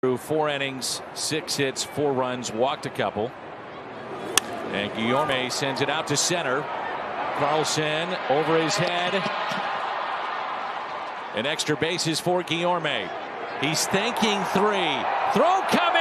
Through four innings, six hits, four runs, walked a couple. And Guillorme sends it out to center. Carlson over his head. An extra bases for Guillorme. He's thinking three. Throw coming.